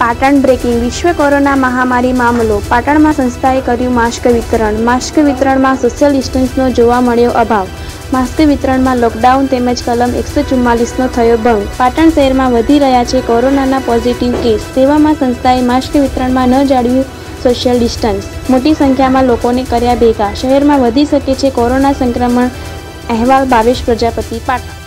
Patan breaking, વિશ્વ corona મહામારી મામલો. પાટણમાં સંસ્થાએ કર્યું માસ્ક વિતરણ. માસ્ક વિતરણમાં સોશિયલ ડિસ્ટન્સનો જોવા મળ્યો અભાવ. માસ્ક વિતરણમાં લોકડાઉન તેમજ કલમ એકસો ચુમ્માલીસનો થયો ભંગ. પાટણ શહેરમાં વધી રહ્યા છે કોરોનાના પોઝિટિવ કેસ તેવામાં સંસ્થાએ માસ્ક વિતરણમાં ન જાળવ્યું સોશિયલ ડિસ્ટન્સ મોટી સંખ્યામાં લોકોને કર્યા ભેગા. શહેરમાં વધી શકે છે કોરોના સંક્રમણ. અહેવાલ ભાવેશ પ્રજાપતિ, પાટણ.